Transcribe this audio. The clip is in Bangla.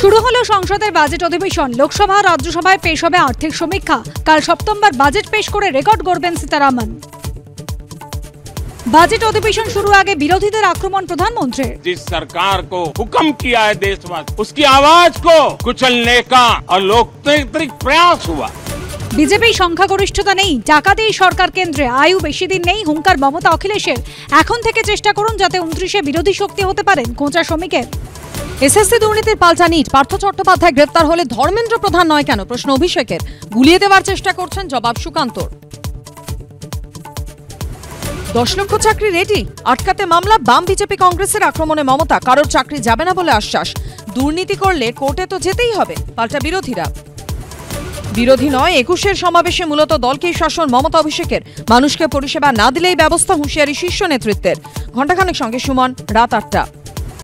শুরু হলো সংসদের বাজেট অধিবেশন লোকসভা ও রাজ্যসভায় পেশ হবে আর্থিক সমীক্ষা কাল সপ্তমবার বাজেট পেশ করে রেকর্ড গড়বেন সীতারামন বাজেট অধিবেশন শুরু আগে বিরোধীদের আক্রমণ প্রধানমন্ত্রীর जिस सरकार को हुक्म किया है देशवासी उसकी आवाज को कुचलने का और लोकतांत्रिक प्रयास हुआ বিজেপির সংখ্যাগরিষ্ঠতা নেই টাকা দিয়ে সরকার কেন্দ্রে আয়ু বেশি দিন নেই হুঙ্কার মমতা অখিলেশের এখন থেকে চেষ্টা করুন যাতে উনত্রিশে বিরোধী শক্তি হতে পারেন কোঁচা শ্রমিকের এসএসসি দুর্নীতির পাল্টা নিট। পার্থ চট্টোপাধ্যায় গ্রেপ্তার হলে ধর্মেন্দ্র প্রধান নয় কেন? প্রশ্ন অভিষেকের। গুলিয়ে দেওয়ার চেষ্টা করছেন জবাব সুকান্তর। দশ লক্ষ চাকরি রেডি আটকাতে মামলা, বাম বিজেপি কংগ্রেসের আক্রমণে মমতা। কারোর চাকরি যাবে না বলে আশ্বাস। দুর্নীতি করলে কোর্টে তো যেতেই হবে, পাল্টা বিরোধীরা। বিরোধী নয়, একুশের সমাবেশে মূলত দলকেই শাসন মমতা অভিষেকের। মানুষকে পরিষেবা না দিলেই ব্যবস্থা হুঁশিয়ারি শীর্ষ নেতৃত্বের। ঘণ্টাখানেক সঙ্গে সুমন, রাত আটটা।